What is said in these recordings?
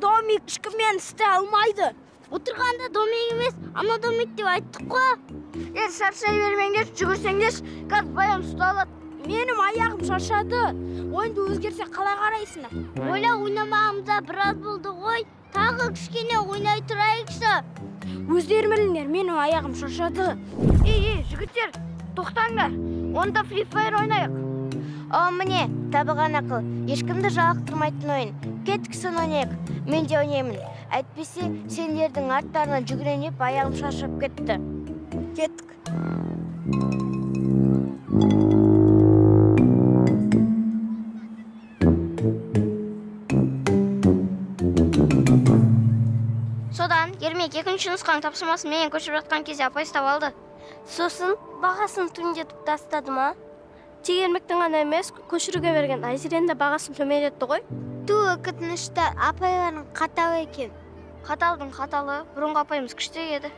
домик ешкіммен істей алмайды. Отырғанда домик емес ана домик деп айттық қой. Е шаршай бермеңдерші жүгірсеңдерші қазір баян ұсталады менің аяғым шаршады. Ойынды өзгерсе қалай қарайсыңдар? Ойла ойнамағанымызда біраз болды ғой. Тағы кішкене ойнай тұрайықшы. Өздері біліңдер менің аяғым шаршады. Ей ей жігіттер тоқтаңдар. Онда фри фаер ойнайық. О міне табылған ақыл ешкімді жалықтырмайтын ойын. Кеттік соны ойнайық мен де ойнаймын әйтпесе сендердің арттарынан жүгіреніп аяғым шаршап кетті. Кеттік. Содан ермек екінші нұсқаның тапсырмасын менен көшіріп жатқан кезде апай ұстап алды. Сосын бағасын төмендетіп тастады ма тек ермектің ғана емес көшіруге берген айзеренің де бағасын төмендетті ғой ту өкінішті апайларың қатал екен қаталдың қаталы бұрынғы апайымыз күштірек еді.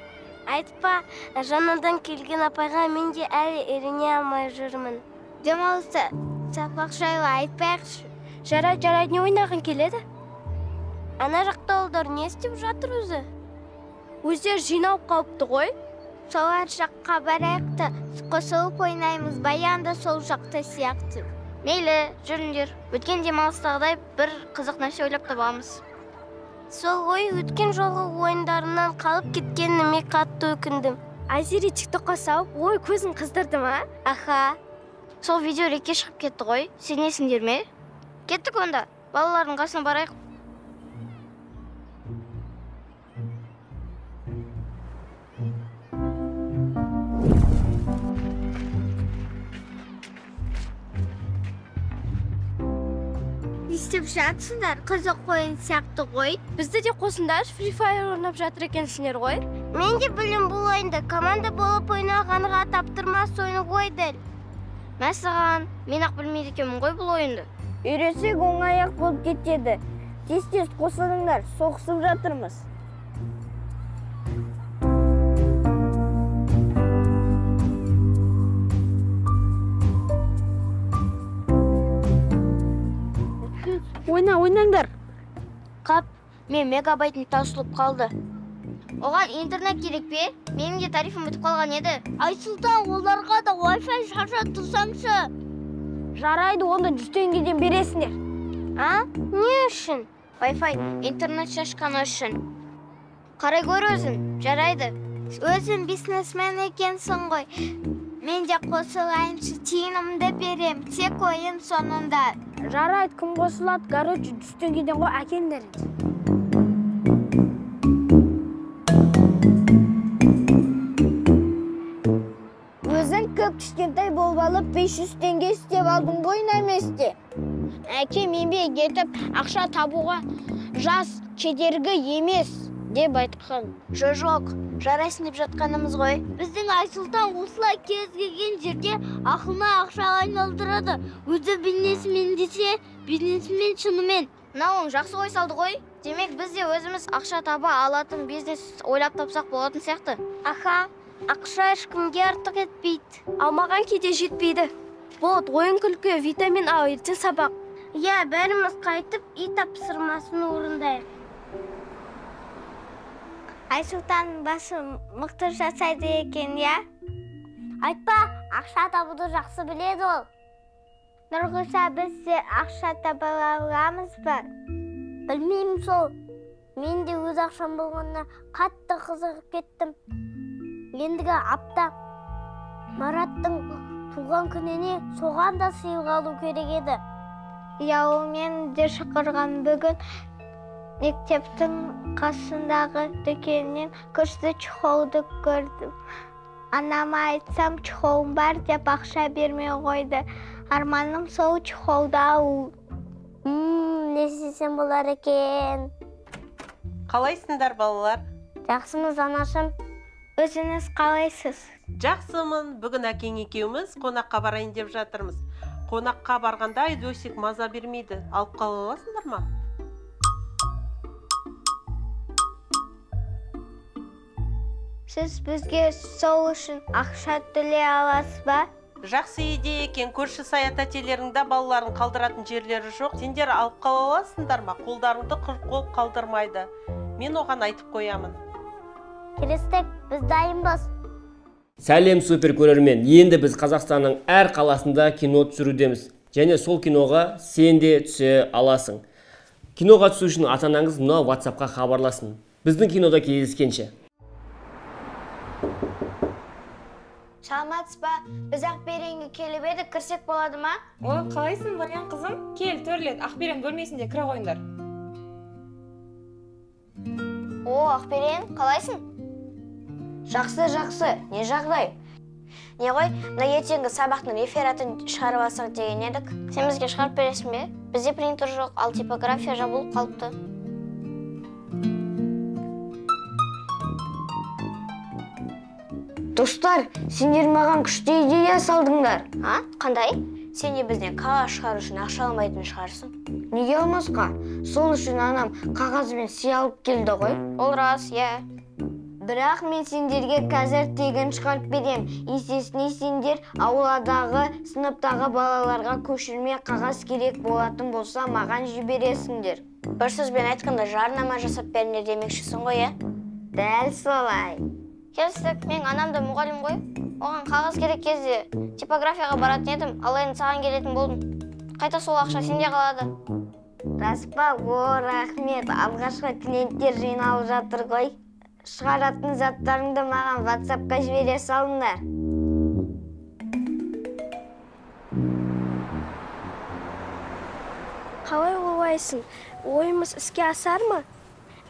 Айтпа жаңадан келген апайға мен де әлі үйрене алмай жүрмін. Демалыста сабақ жайлы айтпайықшы. Жарайды жарайды не ойнағың келеді? Ана жақта олар не істеп жатыр өзі? Өздері жиналып қалыпты ғой. Солар жаққа барайық та қосылып ойнаймыз баян да сол жақта сияқты. Мейлі жүріңдер. Өткен демалыстағыдай бір қызық нәрсе ойлап табамыз. Сол ғой өткен жолғы ойындарынан қалып кеткеніме қатты өкіндім. Айзере тиктокқа салып ой көзін қыздырды ма? Аха. Сол видео ретке шығып кетті ғой. Сенесіңдер ме? Кеттік онда. Балалардың қасына барайық. Істеп жатсыңдар қызық ойын сияқты ғой. Бізді де қосыңдаршы фри фаер ойнап жатыр екенсіңдер ғой. Мен де білем бұл ойынды команда болып ойнағанға таптырмас ойын ғой дәл. Мәссаған мен ақ білмейді екенмін ғой бұл ойынды. Үйренсек оңай ақ болып кетеді. Тез тез қосылыңдар соғысып жатырмыз. Қап мен мегабайтым таусылып қалды. Оған интернет керек пе? Менің де тарифім өтіп қалған еді. Айсұлтан оларға да wi-fi шашып тұрсаңшы жарайды онда жүз теңгеден бересіңдер. А? Не үшін? Wi-fi интернет шашқаны үшін. Қарай гөр өзің жарайды. Өзің бизнесмен екенсің ғой. Мен де қосылайыншы тиынымды берем тек ойын соңында. Жарайды кім қосылады короче жүз теңгеден ғой әкеліңдер. Өзің көп кішкентай болып алып 500 теңге істеп алдың ғой нәместе. Әкем еңбек етіп ақша табуға жас кедергі емес деп айтқан. Жо жоқ жарайсың деп жатқанымыз ғой. Біздің айсұлтан осылай кез келген жерде ақылына ақша айналдырады. Өзі бизнесмен десе бизнесмен шынымен. Мынауың жақсы ой салды ғой. Демек біз де өзіміз ақша таба алатын бизнес ойлап тапсақ болатын сияқты. Аха ақша ешкімге артық етпейді. Ал маған кейде жетпейді. Болады ойын күлкі витамин а ертең сабақ. Иә бәріміз қайтып үй тапсырмасын орындайық. Айсұлтанның басы мықты жасайды екен иә? Айтпа ақша табуды жақсы біледі ол. Нұрғиса біз де ақша таба аламыз ба? Білмеймін сол. Мен де өз ақшам болғанына қатты қызығып кеттім. Ендігі апта мараттың туған күніне соған да сыйлық алу керек еді. Иә ол мені де шақырған бүгін мектептің қасындағы дүкеннен күшті чехолды көрдім. Анама айтсам чехолым бар деп ақша бермей қойды. Арманым сол чехолды алу мм не істесем болар екен? Қалайсыңдар балалар? Жақсымыз анашым өзіңіз қалайсыз? Жақсымын бүгін әкең екеуміз қонаққа барайын деп жатырмыз қонаққа барғанда айдосик маза бермейді. Алып қала аласыңдар ма? Сіз бізге сол үшін ақша төлей аласыз ба? Жақсы идея екен. Көрші саят әтелеріңде балаларын қалдыратын жерлері жоқ. Сендер алып қала аласыңдар ма? Қолдарыңды құр қол қалдырмайды. Мен оған айтып қоямын. Келістік. Біз дайынбыз сәлем супер көрермен енді біз қазақстанның әр қаласында кино түсірудеміз. Және сол киноға сен де түсе аласың. Киноға түсу үшін ата анаңыз мына ватсапқа хабарласын. Біздің кинода кездескенше. Саламатсыз ба біз ақберенге келіп едік кірсек болады ма ой қалайсың баян қызым кел төрлет ақберен бөлмесінде кіре қойыңдар о ақберен қалайсың жақсы жақсы. Не жағдай? Не ғой мына ертеңгі сабақтың рефератын шығарып алсақ деген едік. Сен бізге шығарып бересің бе? Бізде принтер жоқ ал типография жабылып қалыпты. Достар сендер маған күшті идея салдыңдар. А? Қандай? Сен де бізден қағаз шығару үшін ақша алмайтын шығарсың? Неге алмасқа? Сол үшін анам қағаз бен сый алып келді ғой. Ол рас иә. Бірақ мен сендерге қазір тегін шығарып берем. Есесіне сендер ауладағы сыныптағы балаларға көшірме қағаз керек болатын болса маған жібересіңдер. Бір сөзбен айтқанда жарнама жасап беріңдер демекшісің ғой иә? Дәл солай. Келістік мен анам да мұғалім ғой. Оған қағаз керек кезде типографияға баратын едім ал енді саған келетін болдым. Қайта сол ақша сенде қалады. Рас па о рахмет. Алғашқы клиенттер жиналып жатыр ғой. Шығаратын заттарыңды маған ватсапқа жібере салыңдар. Қалай ойлайсың? Ойымыз іске асар ма?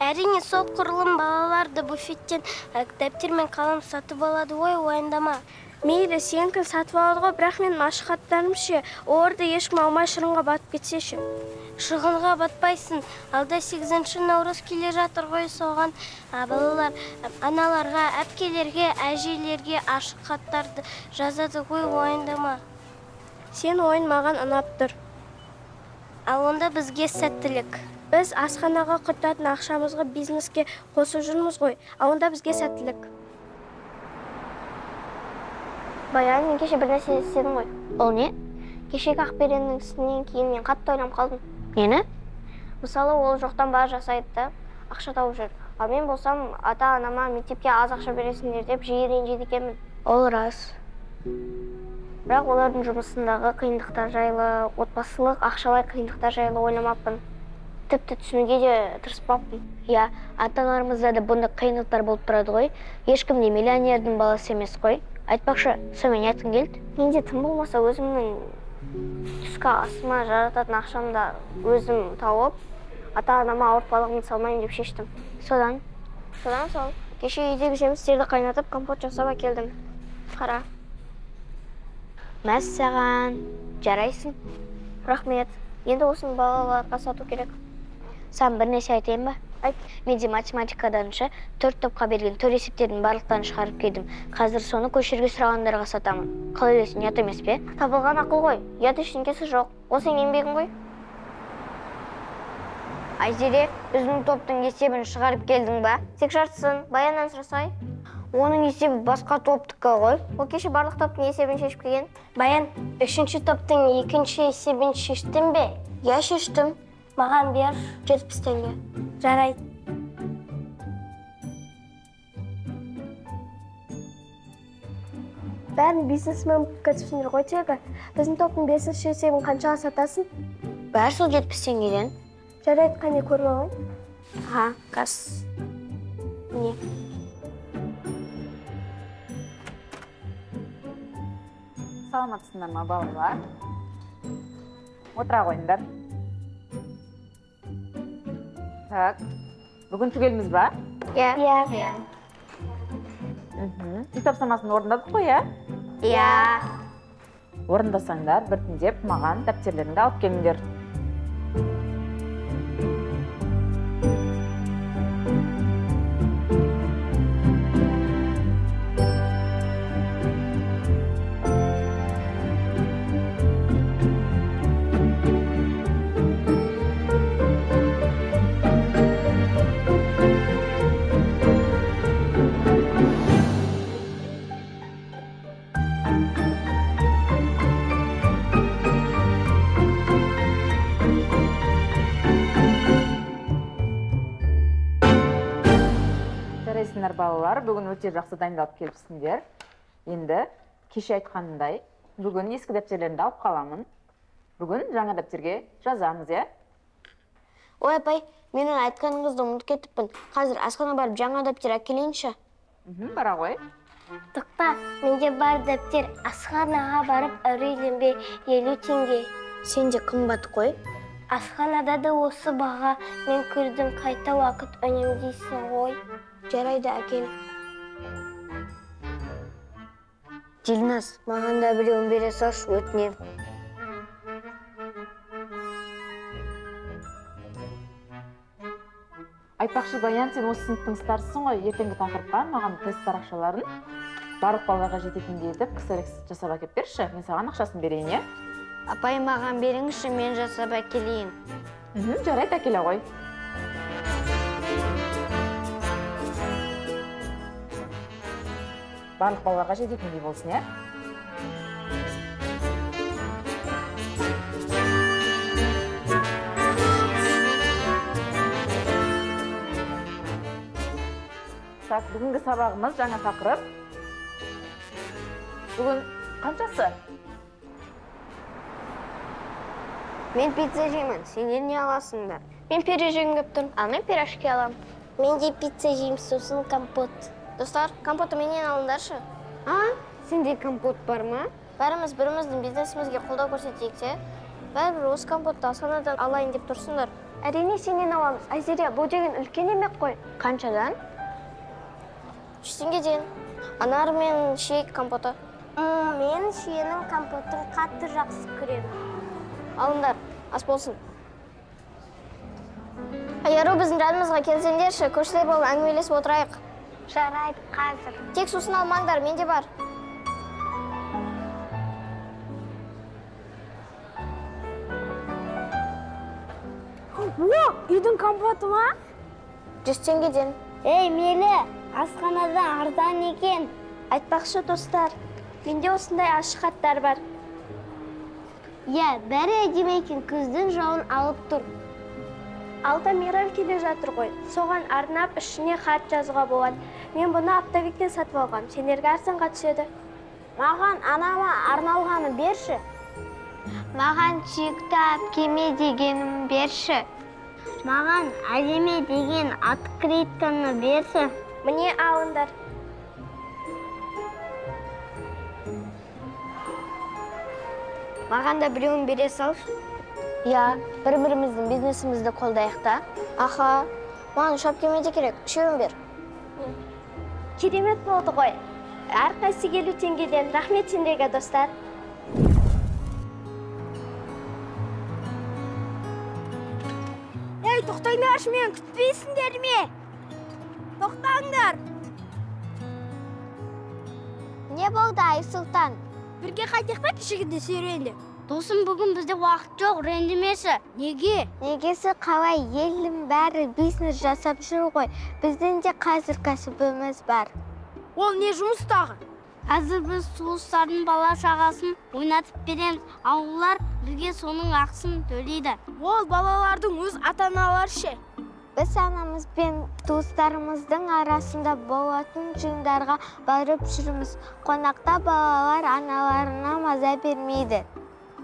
Әрине сол құрылым балаларды буфеттен ә, дәптер мен қалам сатып алады ғой уайымдама. Мейлі сенікі сатып алады ғой бірақ менің машықтарым ше оларды ешкім алмай шығынға батып кетсе ше шығынға батпайсың. Алда сегізінші наурыз келе жатыр ғой соған. А, балалар аналарға әпкелерге әжелерге ашық хаттарды жазады ғой уайымдама. Сен ойын маған ұнап тұр. Ал онда бізге сәттілік. Біз асханаға құртатын ақшамызға бизнеске қосып жүрміз ғой. Ал онда бізге сәттілік. Баян мен кеше бір нәрсе істедім ғой. Ол не? Кешегі ақбереннің ісінен кейін мен қатты ойланып қалдым. Нені? Мысалы ол жоқтан бар жасайды да ақша тауып жүр. Ал мен болсам ата анама мектепке аз ақша бересіңдер деп жиі ренжиді екенмін. Ол рас. Бірақ олардың жұмысындағы қиындықтар жайлы отбасылық ақшалай қиындықтар жайлы ойламаппын. Тіпті түсінуге де тырыспаппын иә ата аналарымызда да бұндай қиындықтар болып тұрады ғой. Ешкім де миллионердің баласы емес қой. Айтпақшы сонымен не айтқың келді? Мен де тым болмаса өзімнің түскі асыма жарататын ақшамды өзім тауып ата анама ауыртпалығымды салмайын деп шештім. Содан? Содан сол кеше үйдегі жемістерді қайнатып компот жасап әкелдім қара. Мәссаған жарайсың. Рахмет. Енді осыны балаларға сату керек. Саған бір нәрсе айтайын ба? Айт мен де математикадан ше төрт топқа берген төл есептердің барлықтарын шығарып келдім. Қазір соны көшірге сұрағандарға сатамын. Қалай ойлайсың ұят емес пе? Табылған ақыл ғой ұят ештеңкесі жоқ. Ол сенің еңбегің ғой. Айзере біздің топтың есебін шығарып келдің ба? Тек жартысын баяннан сұрасай. Оның есебі басқа топтікі ғой. Ол кеше барлық топтың есебін шешіп келген. Баян үшінші топтың екінші есебін шештің бе? Иә шештім. Маған бер жетпіс теңге. Жарайды бәрін бизнесмен қатысушылар ғой тегі. Біздің топтың бесінші есебін қаншаға сатасың? Бәрі сол жетпіс теңгеден. Жарайды қане көріп алайын ха газ. Не? Саламатсыңдар ма балалар? Отыра қойыңдар. Так. Бүгін түгелміз ба? Иә. Иә. Мхм үй тапсырмасын орындадық қой иә? Иә. Орындасаңдар біртіндеп маған дәптерлеріңді алып келіңдер. Бүгін өте жақсы дайындалып келіпсіңдер. Енді кеше айтқанымдай бүгін ескі дәптерлерімді алып қаламын. Бүгін жаңа дәптерге жазамыз иә? Ой апай мен оны айтқаныңызды ұмытып кетіппін. Қазір асхана барып жаңа дәптер әкелейінші. Мхм бара ғой. Тоқта менде бар дәптер асханаға барып үрейленбе елу теңге. Сенде қымбат қой. Асханада да осы баға. Мен көрдім қайта уақыт үнемдейсің ғой. Жарайды әкел. Дильназ маған да біреуін бере салшы өтінемін айтпақшы баян сен осы сыныптың старшысың ғой ертеңгі тақырыпқа маған тест парақшаларын барлық балаларға жететіндей етіп ксрекс жасап әкеліп берші мен саған ақшасын берейін иә апай маған беріңізші мен жасап әкелейін жарайды әкеле ғой барлық балаларға жететіндей болсын иә? Так бүгінгі сабағымыз жаңа тақырып. Бүгін қаншасы? Мен пицца жеймін сендер не аласыңдар мен пюре жегім келіп тұр ал мен пирожки аламын. Мен де пицца жеймін сосын компот. Достар компотты менен алыңдаршы а? Сенде компот бар ма? Бәріміз біріміздің бизнесімізге қолдау көрсетейік те. Бәрібір осы компотты асханадан алайын деп тұрсыңдар. Әрине сенен аламыз. Айзере бұл деген үлкен емек қой. Қаншадан? Жүз теңгеден. Анар мен шейк компоты. Мен шиенің компотын қатты жақсы көремін. Алыңдар ас болсын. Айару біздің жанымызға келсеңдерші көршілер болып әңгімелесіп отырайық. Жарайды қазір. Тек сусын алмаңдар менде бар. О үйдің компоты ма? Жүз теңгеден. Ей мейлі асханада арзан екен. Айтпақшы достар менде осындай ашық хаттар бар. Иә бәрі әдемі екен күздің жауын алып тұр. Алда мейрам келе жатыр ғой. Соған арнап ішіне хат жазуға болады. Мен бұны оптовиктен сатып алғам. Сендерге арзанға түседі маған анама арналғаны берші. Маған сүйікті әпкеме дегенім берші. Маған әдемі деген открытканы берші. Міне алыңдар. Маған да біреуін бере салшы иә бір біріміздің бизнесімізді қолдайық та. Аха маған үш әпкеме де керек. Үшеуін бер. Керемет болды ғой әрқайсысы елу теңгеден рахмет сендерге достар. Ей тоқтаңдаршы мені күтпейсіңдер ме? Тоқтаңдар. Не болды айсұлтан? Бірге қайтайық та кешегідей серуенде досым бүгін бізде уақыт жоқ ренжімеші неге негесі қалай елдің бәрі бизнес жасап жүр ғой біздің де қазір кәсібіміз бар ол не жұмыс тағы? Қазір біз туыстардың бала шағасын ойнатып береміз. Ал олар бізге соның ақысын төлейді. Ол балалардың өз ата аналары ше. Біз анамыз бен туыстарымыздың арасында болатын жиындарға барып жүрміз. Қонақта балалар аналарына маза бермейді.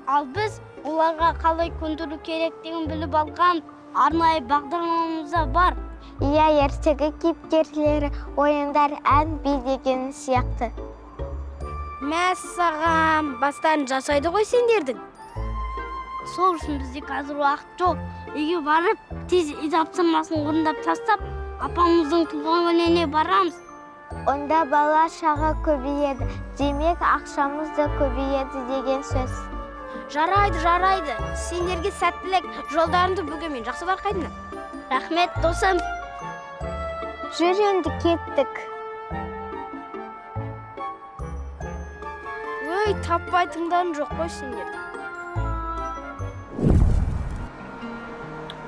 Ал біз оларға қалай көндіру керектігін біліп алған арнайы бағдарламамыз да бар. Иә ертегі кейіпкерлері ойындар ән би деген сияқты. Мәссаған бастарын жасайды ғой сендердің. Сол үшін бізде қазір уақыт жоқ. Үйге барып тез үй тапсырмасын орындап тастап апамыздың туған күніне барамыз. Онда бала шаға көбейеді демек ақшамыз да көбейеді деген сөз. Жарайды жарайды. Сендерге сәттілік жолдарыңды бүгін жақсы байқаймын рахмет досым. Жүр енді кеттік. Өй таппай тыңдарың жоқ қой сендер.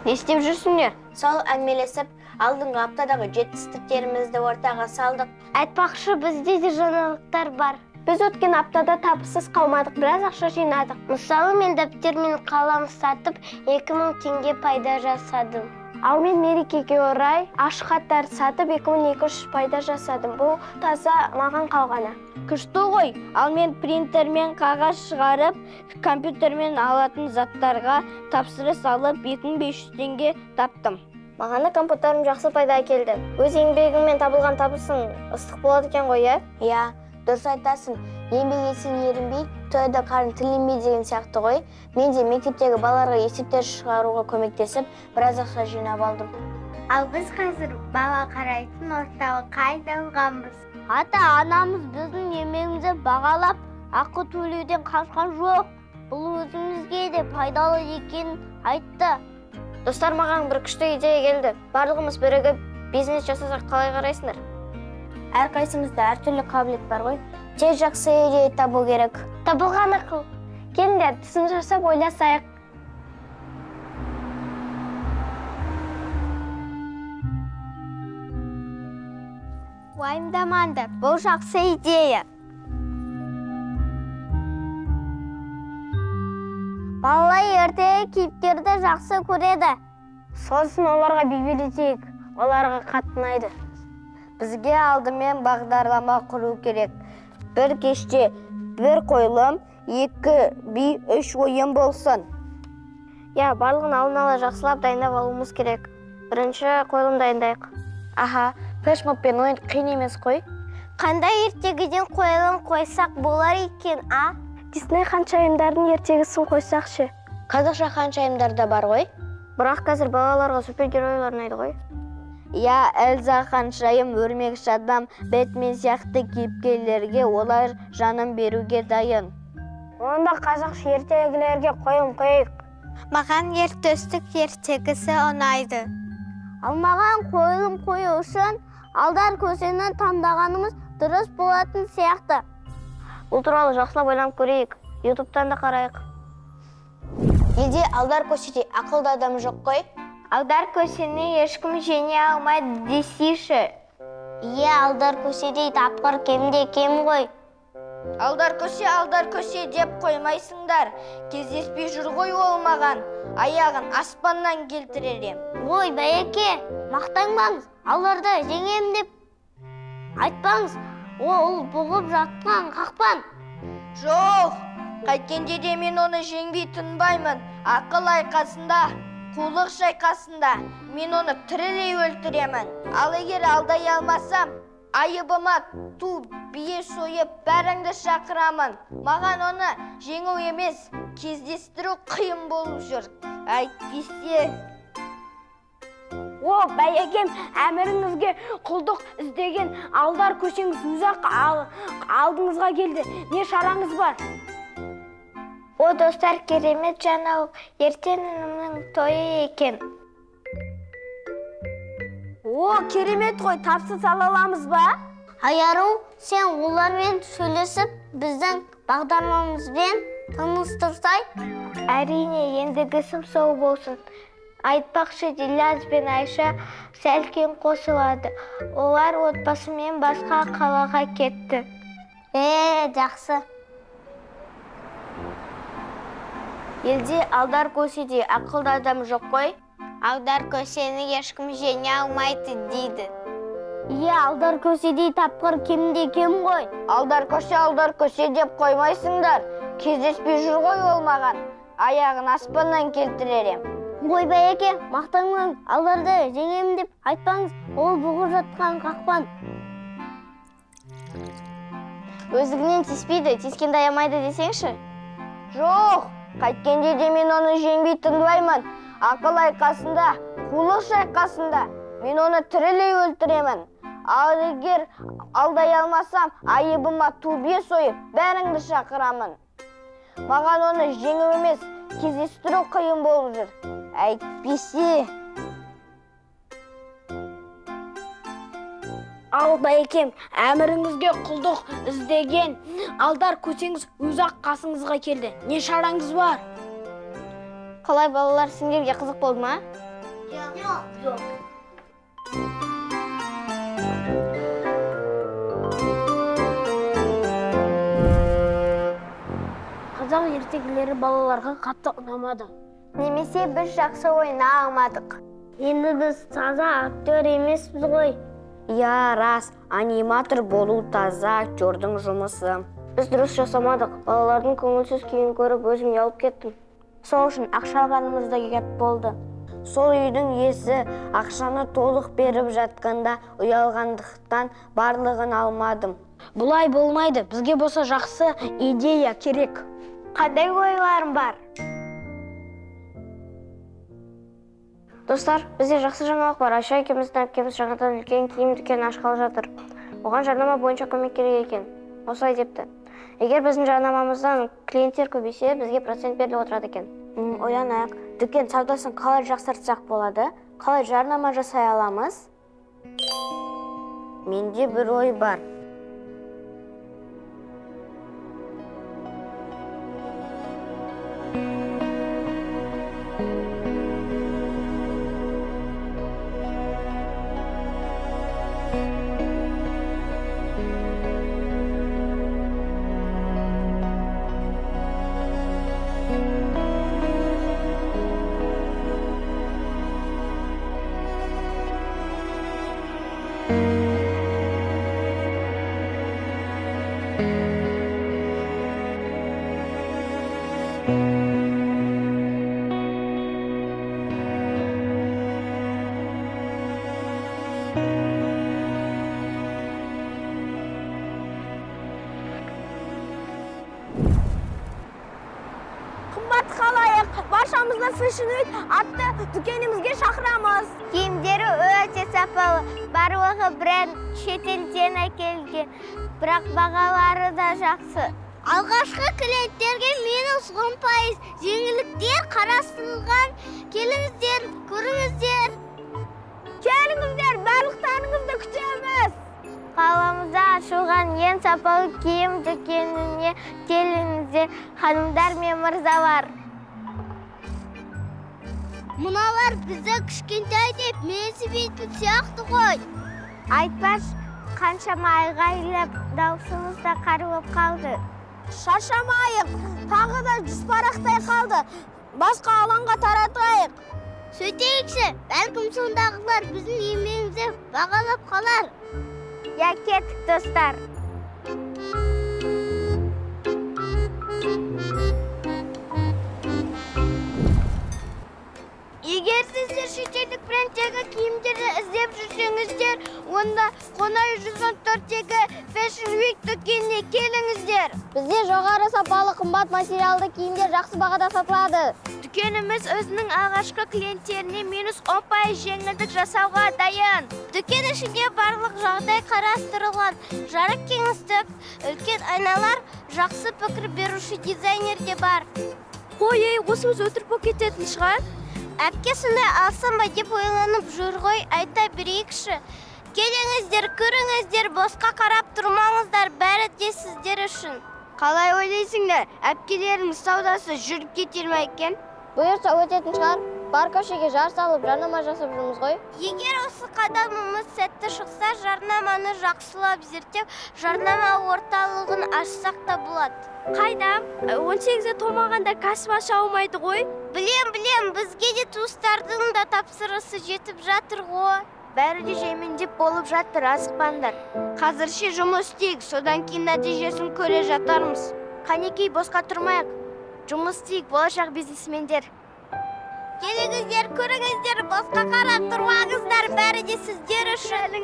Не істеп жүрсіңдер? Сол әңгімелесіп алдыңғы аптадағы жетістіктерімізді ортаға салдық. Айтпақшы бізде де жаңалықтар бар. Біз өткен аптада табыссыз қалмадық біраз ақша жинадық. Мысалы мен дәптер мен қалам сатып 2000 теңге пайда жасадым. Ал мен мерекеге орай ашық хаттарды сатып 2200 пайда жасадым. Бұл таза маған қалғаны. Күшті ғой. Ал мен принтермен қағаз шығарып компьютермен алатын заттарға тапсырыс алып 2500 теңге таптым. Маған да компьютерім жақсы пайда әкелді. Өз еңбегіңмен табылған табысың ыстық болады екен ғой иә? Иә. Дұрыс айтасың. Еңбек етсең ерінбей тойда қарын тілінбей деген сияқты ғой. Мен де мектептегі балаларға есептер шығаруға көмектесіп біраз ақша жинап алдым. Ал біз қазір бала қарайтын орталыққа айналғанбыз ата анамыз біздің еңбегімізді бағалап ақы төлеуден қашқан жоқ. Бұл өзімізге де пайдалы екенін айтты. Достар маған бір күшті идея келді. Барлығымыз бірігіп бизнес жасасақ қалай қарайсыңдар? Әрқайсымызда әртүрлі қабілет бар ғой. Тек жақсы идея табу керек. Табылған ақыл келіңдер түсін жасап ойласайық. Уайымдамаңдар бұл жақсы идея. Балалар ертегі кейіпкерді жақсы көреді. Сосын оларға би билетейік оларға қатты ұнайды бізге алдымен бағдарлама құру керек. Бір кеште бір қойылым екі би үш ойын болсын. Иә барлығын алдын ала жақсылап дайындап алуымыз керек. Бірінші қойылым дайындайық. Аха флешмобпен ойын қиын емес қой. Қандай ертегіден қойылым қойсақ болар екен а? Дисней ханшайымдардың ертегісін қойсақ ше қазақша ханшайымдар да бар ғой. Бірақ қазір балаларға супергеройлар ұнайды ғой. Иә эльза ханшайым өрмекші адам бэтмен сияқты кейіпкерлерге олар жанын беруге дайын. Онда қазақша ертегілерге қойылым қояйық маған ертөстік ертегісі ұнайды. Ал маған қойылым қою үшін алдар көсені таңдағанымыз дұрыс болатын сияқты. Бұл туралы жақсылап ойланып көрейік. Ютубтан да қарайық. Елде алдар көшеде ақылды адам жоқ қой? Алдар көсені ешкім жеңе алмайды десейші иә алдар көседей тапқыр кемде кем ғой? Алдар көше алдар көше деп қоймайсыңдар. Кездеспей жүр ғой ол маған. Аяғын аспаннан келтірер ем ой бәйеке мақтанбаңыз аларды жеңем деп айтпаңыз. Ол бұғып жатқан қақпан. Жоқ қайткенде де мен оны жеңбей тынбаймын. Ақыл айқасында қулық шайқасында мен оны тірідей өлтіремін. Ал егер алдай алмасам айыбыма ту бие сойып бәріңді шақырамын. Маған оны жеңу емес кездестіру қиын болып жүр әйтпесе. О бәйекем әміріңізге құлдық іздеген алдар көшеңіз ұзақ алдыңызға келді. Не шараңыз бар? О достар керемет жаңалық ертең інімнің тойы екен. О керемет қой тапсырыс ала аламыз ба? Аяру сен олармен сөйлесіп біздің бағдарламамызбен таныстырсай. Әрине ендігісім сол болсын. Айтпақшы диляз бен айша сәл кейін қосылады. Олар отбасымен басқа қалаға кетті. Е жақсы. Елде алдар көседей ақылды адам жоқ қой. Алдар көсені ешкім жеңе алмайды дейді. Иә алдар көседей тапқыр кемде кем ғой? Алдар көше алдар көше деп қоймайсыңдар. Кездеспей жүр ғой ол маған. Аяғын аспаннан келтірер ем ой бәйеке мақтанбаңыз аларды жеңемін деп айтпаңыз ол бұғып жатқан қақпан. Өздігінен тиіспейді тиіскенді аямайды десеңші? Жоқ! Қайткенде де мен оны жеңбей тынбаймын ақыл айқасында қулық шайқасында мен оны тірілей өлтіремін. Ал егер алдай алмасам айыбыма ту бие сойып бәріңді шақырамын. Маған оны жеңу емес кездестіру қиын болып жүр. Әйтпесе. Ал бәйекем әміріңізге құлдық іздеген. Алдар көсеңіз өз ақ қасыңызға келді. Не шараңыз бар? Қалай балалар сендерге қызық болды ма? Қазақ ертегілері балаларға қатты ұнамады. Немесе біз жақсы ойнай алмадық. Енді біз таза актер емеспіз ғой. Иә рас аниматор болу таза актердің жұмысы. Біз дұрыс жасамадық балалардың көңілсіз күйін көріп өзім ұялып кеттім. Сол үшін ақша алғанымыз да ұят болды. Сол үйдің иесі ақшаны толық беріп жатқанда ұялғандықтан барлығын алмадым. Бұлай болмайды бізге болса жақсы идея керек. Қандай ойларың бар? Достар бізде жақсы жаңалық бар. Айша екеуміздің әпкеміз жаңадан үлкен киім дүкенін ашқалы жатыр. Оған жарнама бойынша көмек керек екен. Осылай депті. Егер біздің жарнамамыздан клиенттер көбейсе бізге процент беріліп отырады екен. Ойланайық дүкен саудасын қалай жақсартсақ болады? Қалай жарнама жасай аламыз? Менде бір ой бар. Уик атты дүкенімізге шақырамыз киімдері өте сапалы барлығы бренд шетелден әкелген бірақ бағалары да жақсы алғашқы клиенттерге минус он пайыз жеңілдіктер қарастырылған келіңіздер көріңіздер келіңіздер барлықтарыңызды күтеміз қаламызда ашылған ең сапалы киім дүкеніне келіңіздер ханымдар мен мырзалар мыналар бізді кішкентай деп менсінбейтін сияқты ғой. Айтпаш қаншама айғайлап даусымыз да қарылып қалды. Шаршамайық тағы да жүз парақтай қалды. Басқа алаңға таратайық. Сөйтейікші бәлкім сондағылар біздің еңбегімізді бағалап қалар. Я кеттік достар. Егер сіздер шетелдік брендтегі киімдерді іздеп жүрсеңіздер онда қонай 114-тегі Fashion Week дүкеніне келіңіздер. Бізде жоғары сапалы қымбат материалды киімдер жақсы бағада сатылады. Дүкеніміз өзінің алғашқы клиенттеріне минус 10 пайыз жеңілдік жасауға дайын. Дүкен ішінде барлық жағдай қарастырылған. Жарық кеңістік үлкен айналар жақсы пікір беруші дизайнер де бар. Қой ей осымыз өтірік болып кететін шығар. Әпке сондай алсам ба деп ойланып жүр ғой айта берейікші. Келіңіздер көріңіздер босқа қарап тұрмаңыздар бәрі де сіздер үшін. Қалай ойлайсыңдар әпкелеріміз саудасы жүріп кетер ме екен? Бұйырса өтетін шығар. Бар көшеге жар салып жарнама жасап жүрміз ғой. Егер осы қадамымыз сәтті шықса жарнаманы жақсылап зерттеп жарнама орталығын ашсақ та болады. Қайда? 18-де толмағандар кәсіп аша алмайды ғой. Білем білем бізге де туыстардың да тапсырысы жетіп жатыр ғой. Бәрі де жаймендеп болып жатыр асықпаңдар. Қазірше жұмыс істейік содан кейін нәтижесін көре жатармыз. Қанекей босқа тұрмайық. Жұмыс істейік болашақ бизнесмендер. Келіңіздер көріңіздер босқа қарап тұрмаңыздар. Бәрі де сіздер үшін.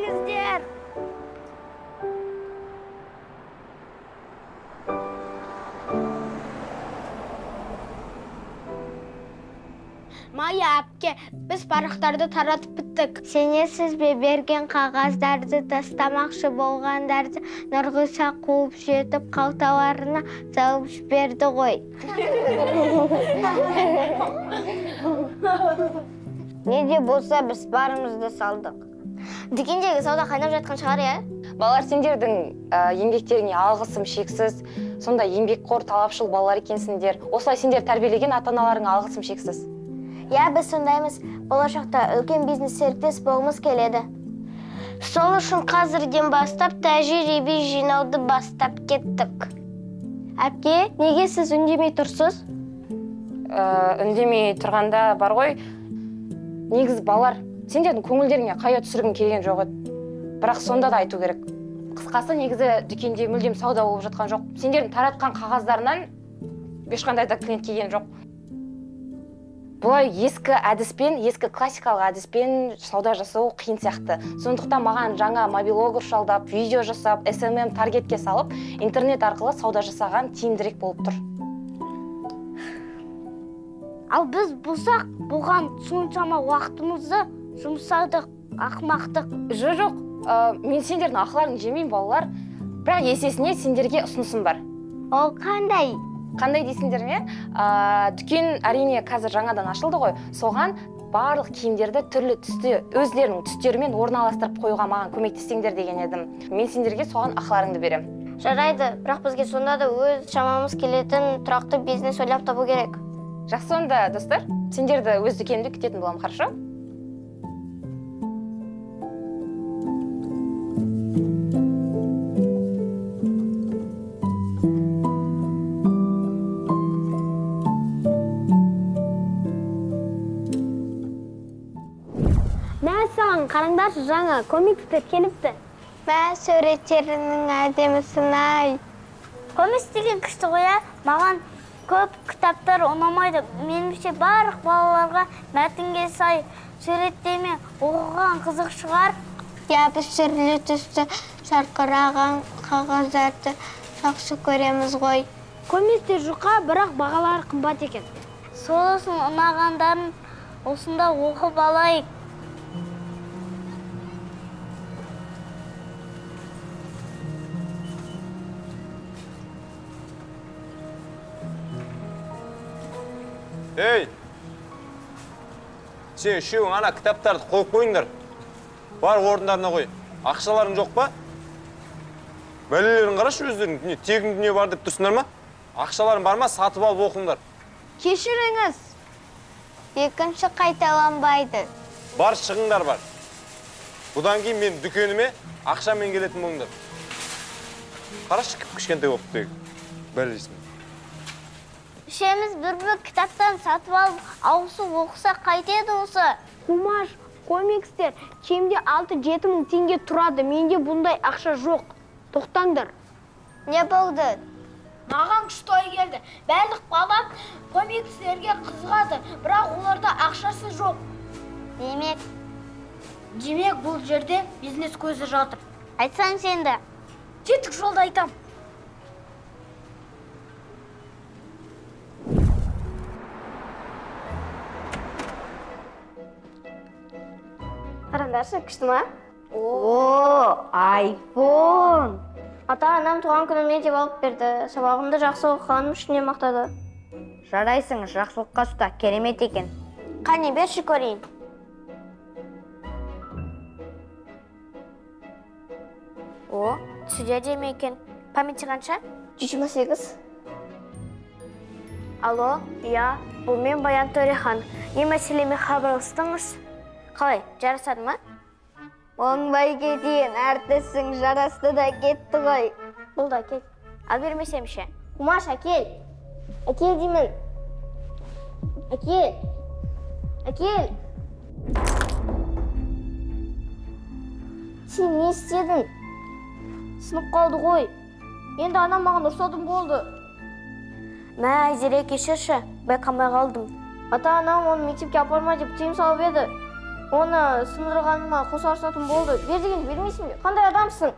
Майя әпке біз парақтарды таратып біттік. Сенесіз бе берген қағаздарды тастамақшы болғандарды нұрғиса қуып жетіп қалталарына салып жіберді ғой. Не де болса біз барымызды салдық. Дүкендегі сауда қайнап жатқан шығар иә? Балалар сендердің ә, еңбектеріңе алғысым шексіз. Сондай еңбекқор талапшыл балалар екенсіңдер. Осылай сендер тәрбиелеген ата аналарыңа алғысым шексіз. Иә біз сондаймыз болашақта үлкен бизнес серіктес болғымыз келеді. Сол үшін қазірден бастап тәжірибе жинауды бастап кеттік. Әпке неге сіз үндемей тұрсыз? Ә, үндемей тұрғанда бар ғой. Негізі балалар сендердің көңілдеріңе қая түсіргім келген жоқ еді. Бірақ сонда да айту керек. Қысқасы негізі дүкенде мүлдем сауда болып жатқан жоқ. Сендердің таратқан қағаздарынан ешқандай да клиент келген жоқ. Бұлай ескі әдіспен ескі классикалық әдіспен сауда жасау қиын сияқты. Сондықтан маған жаңа мобилогр жалдап видео жасап смм таргетке салып интернет арқылы сауда жасаған тиімдірек болып тұр. Ал біз болсақ бұған соншама уақытымызды жұмсадық ақымақтық. Жоқ жоқ. Ә, мен сендердің ақыларыңды жемеймін балалар. Бірақ есесіне сендерге ұсынысым бар. Ол қандай? Қандай дейсіңдер ме? Ә, дүкен әрине қазір жаңадан ашылды ғой. Соған барлық киімдерді түрлі түсті өздерінің түстерімен орналастырып қоюға маған көмектессеңдер деген едім. Мен сендерге соған ақыларыңды беремін жарайды бірақ бізге сонда да өз шамамыз келетін тұрақты бизнес ойлап табу керек. Жақсы онда достар. Сендерді өз дүкенімде күтетін боламын хорошо? Қараңдаршы жаңа комикстер келіпті мә суреттерінің әдемісін ай комикс деген күшті ғой маған көп кітаптар ұнамайды меніңше барлық балаларға мәтінге сай суреттеме оқыған қызық шығар иә біз түрлі түсті жарқыраған қағаздарды жақсы көреміз ғой комикстер жұқа бірақ бағалары қымбат екен сол үшін ұнағандарын осында оқып алайық ей сен үшеуің ана кітаптарды қойып қойыңдар. Бар орындарына қой. Ақшаларың жоқ па? Бәлелерін қарашы өздерің. Не тегін дүние бар деп тұрсыңдар ма? Ақшаларың бар ма? Сатып алып оқыңдар. Кешіріңіз. Екінші қайталанбайды. Бар шығыңдар бар. Бұдан кейін мен дүкеніме ақшамен келетін болыңдар. Қарашы кіп кішкентай болып тегі бәлесін. Үшеуміз бір бір кітаптан сатып алып ауысып оқысақ қайтеді осы. Қумаш комикстер кемде алты жеті мың теңге тұрады. Менде бұндай ақша жоқ. Тоқтаңдар. Не болды? Маған күшті ой келді. Барлық бала комикстерге қызығады бірақ оларда ақшасы жоқ. Демек? Демек бұл жерде бизнес көзі жатыр. Айтсаң сен де. Тетік жолда айтам. Қараңдаршы күшті ма о айфон ата анам туған күніме деп алып берді. Сабағымды жақсы оқығаным үшін де мақтады? Жарайсың жақсылыққа ұста керемет екен. Қане берші көрейін. О түсі де әдемі екен? Памяти қанша? Жүз жиырма сегіз. Алло иә бұл мен баян төрехан. Не мәселемен хабарластыңыз? Қалай жарасады ма? Оңбай кетейін әртіссің жарасты да кетті ғой. Бұл да әкел ал бермесем ше? Қумаш әкел. Әкел деймін. Әкел. Әкел. Сен не істедің? Сынып қалды ғой. Енді анам маған ұрсатын болды. Мә айзере кешірші. Байқамай қалдым. Ата анам оны мектепке апарма деп тыйым салып еді. Оны сындырғаныма қоса ұрсатын болды. Бер дегенде бермейсің бе? Қандай адамсың?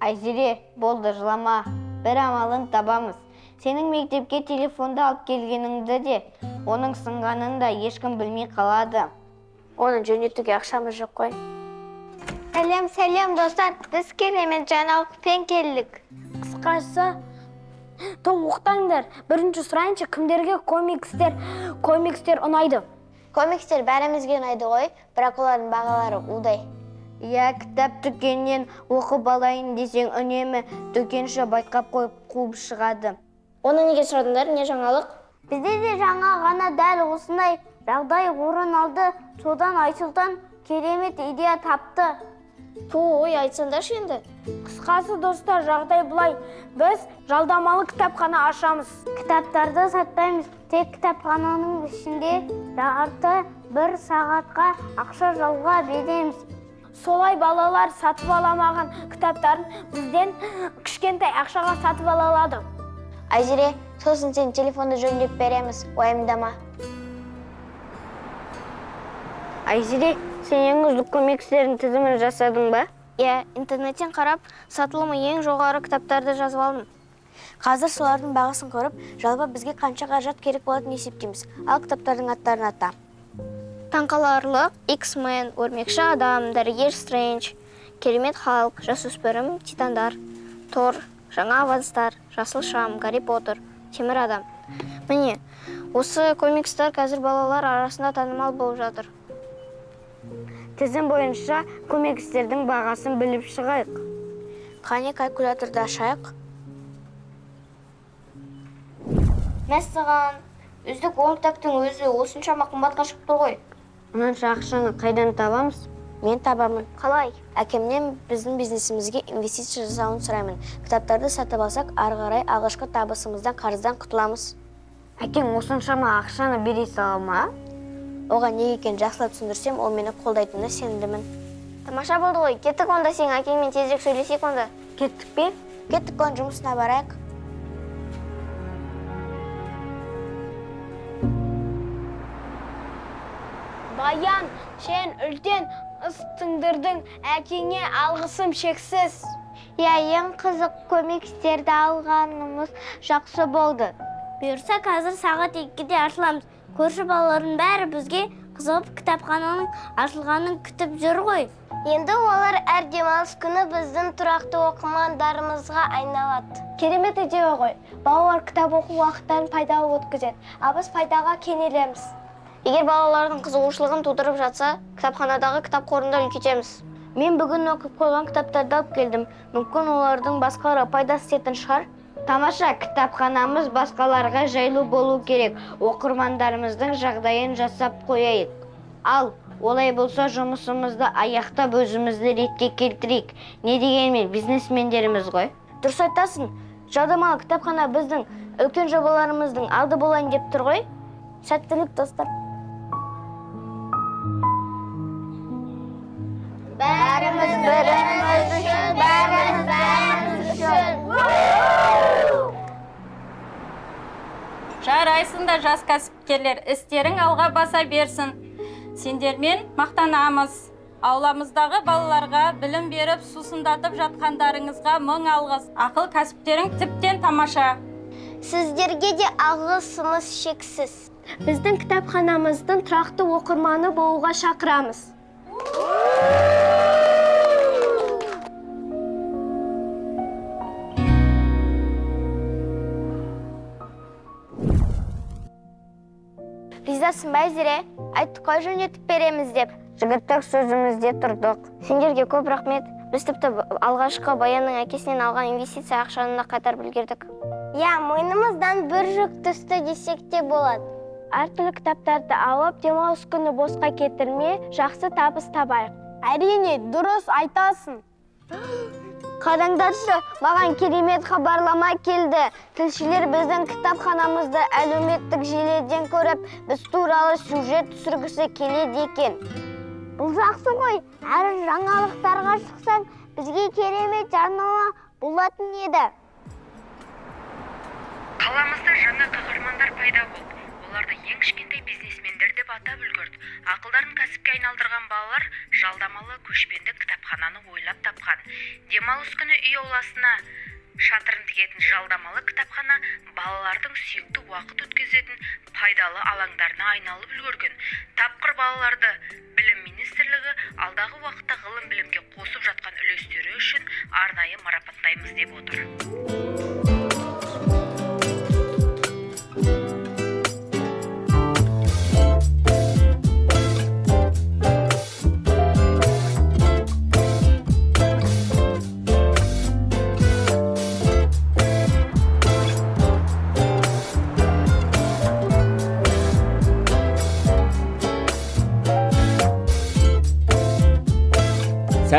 Айзере болды жылама. Бір амалын табамыз. Сенің мектепке телефонды алып келгеніңді де оның сынғанын да ешкім білмей қалады. Оны жөнелтуге ақшамыз жоқ қой. Сәлем сәлем достар. Біз керемет жаңалықпен келдік. Қысқасы тоқтаңдар бірінші сұрайыншы кімдерге комикстер комикстер ұнайды? Комикстер бәрімізге ұнайды ғой бірақ олардың бағалары удай. Иә кітап дүкенінен оқып алайын десең үнемі дүкенші байқап қойып қуып шығады. Оны неге сұрадыңдар? Не жаңалық? Бізде де жаңа ғана дәл осындай жағдай орын алды. Содан айсұлтан керемет идея тапты. Ой айтсаңдаршы енді? Қысқасы достар жағдай былай. Біз жалдамалы кітапхана ашамыз. Кітаптарды сатпаймыз. Тек кітапхананың ішінде жарты бір сағатқа ақша жалға береміз. Солай балалар сатып аламаған кітаптарын бізден кішкентай ақшаға сатып ала алады. Айзере сосын сен телефонды жөндеп береміз уайымдама. Айзере сен ең үздік көмекшілердің тізімін жасадың ба иә интернеттен қарап сатылымы ең жоғары кітаптарды жазып алдым қазір солардың бағасын көріп жалпы бізге қанша қаражат керек болатынын есептейміз ал кітаптардың аттарын ата таңқаларлық X-Men, өрмекші адам дәрігер стрэндж керемет халық жасөспірім титандар тор жаңа аванстар жасыл шам гарри поттер темір адам міне осы комикстер қазір балалар арасында танымал болып жатыр тізім бойынша көмекшілердің бағасын біліп шығайық. Қане калькуляторды ашайық. Мәссаған үздік он кітаптың өзі осыншама қымбатқа шығып тұр ғой мұнша ақшаны қайдан табамыз? Мен табамын. Қалай? Әкемнен біздің бизнесімізге инвестиция жасауын сұраймын. Кітаптарды сатып алсақ ары қарай алғашқы табысымыздан қарыздан құтыламыз. Әкең осыншама ақшаны бере сала ма оған неге екенін жақсылап түсіндірсем ол мені қолдайтынына сенімдімін. Тамаша болды ғой. Кеттік онда сенің әкеңмен тезірек сөйлесейік онда. Кеттік пе? Кеттік оның жұмысына барайық. Баян сен үлкен іс тыңдырдың әкеңе алғысым шексіз. Иә ең қызық көмектерді алғанымыз жақсы болды. Бұйырса қазір сағат екіде ашыламыз көрші балалардың бәрі бізге қызығып кітапхананың ашылғанын күтіп жүр ғой. Енді олар әр демалыс күні біздің тұрақты оқырмандарымызға айналады. Керемет идея ғой. Балалар кітап оқу уақыттарын пайдалы өткізеді. Ал біз пайдаға кенелеміз егер балалардың қызығушылығын тудырып жатса кітапханадағы кітап қорында үлкейтеміз мен бүгін оқып қойған кітаптарды алып келдім. Мүмкін олардың басқаларға пайдасы тиетін шығар. Тамаша кітапханамыз басқаларға жайлы болу керек. Оқырмандарымыздың жағдайын жасап қояйық. Ал олай болса жұмысымызды аяқтап өзімізді ретке келтірейік. Не дегенмен бизнесмендеріміз ғой. Дұрыс айтасың. Жалдамалы кітапхана біздің үлкен жобаларымыздың алды болайын деп тұр ғой. Сәттілік достар. Бәріміз біріміз үшін бәріміз бәріміз үшін. Жарайсыңдар жас кәсіпкерлер істерің алға баса берсін. Сендермен мақтанамыз. Ауламыздағы балаларға білім беріп сусындатып жатқандарыңызға мың алғыс. Ақыл кәсіптерің тіптен тамаша. Сіздерге де алғысымыз шексіз. Біздің кітапханамыздың тұрақты оқырманы болуға шақырамыз. Ризасың ба айзере айттық қой жөнелтіп береміз деп. Жігіттік сөзімізде тұрдық. Сендерге көп рахмет. Біз тіпті алғашқы баянның әкесінен алған инвестиция ақшаны да қайтарып үлгердік. Иә мойнымыздан бір жүк түсті десек те болады. Әртүрлі кітаптарды алып демалыс күні босқа кетірмей жақсы табыс табайық. Әрине дұрыс айтасың. Қараңдаршы маған керемет хабарлама келді. Тілшілер біздің кітапханамызды әлеуметтік желіден көріп біз туралы сюжет түсіргісі келеді екен. Бұл жақсы ғой әр жаңалықтарға шықсаң бізге керемет жарнама болатын еді. Қаламызда жаңа қаһармандар пайда болды. Оларды ең кішкентай бизнесмендер деп атап үлгерді. Ақылдарын кәсіпке айналдырған балалар жалдамалы көшпенді кітапхананы ойлап тапқан. Демалыс күні үй ауласына шатырын тігетін жалдамалы кітапхана балалардың сүйікті уақыт өткізетін пайдалы алаңдарына айналып үлгерген. Тапқыр балаларды білім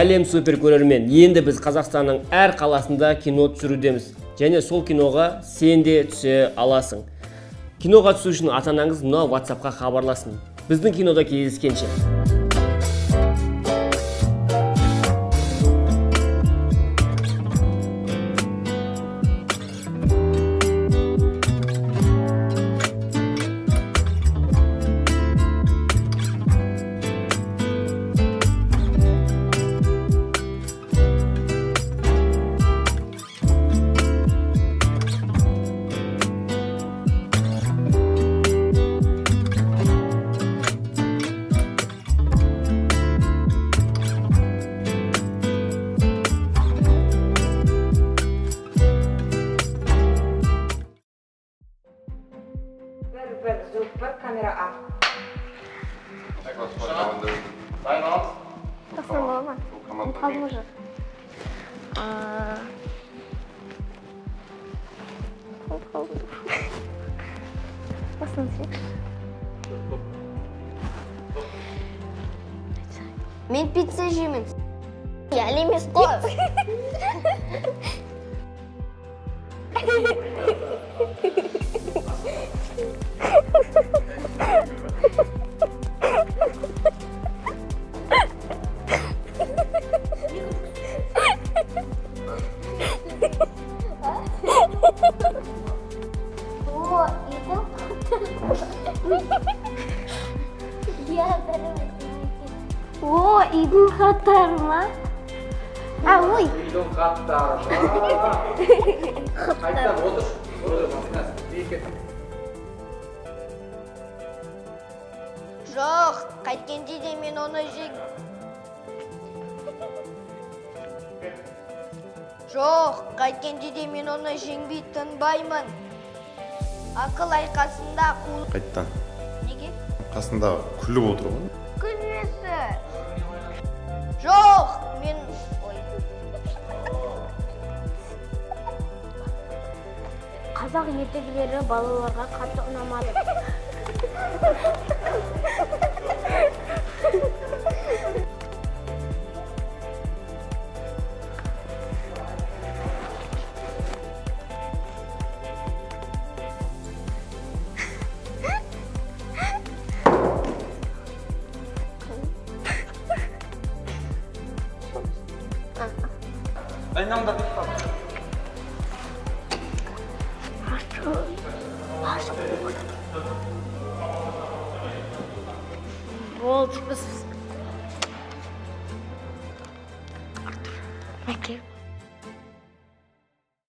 сәлем супер көрермен енді біз қазақстанның әр қаласында кино түсірудеміз. Және сол киноға сен де түсе аласың. Киноға түсу үшін ата анаңыз мына ватсапқа хабарласын біздің кинода кездескенше. Жоқ қайткенде де мен оны жең жоқ қайткенде де мен оны жеңбей тынбаймын. Ақыл айқасында қул қайттан? Неге? Қасында күліп отыр ғой. Күлмесі. Жоқ мен ой. Қазақ ертегілері балаларға қатты ұнамады.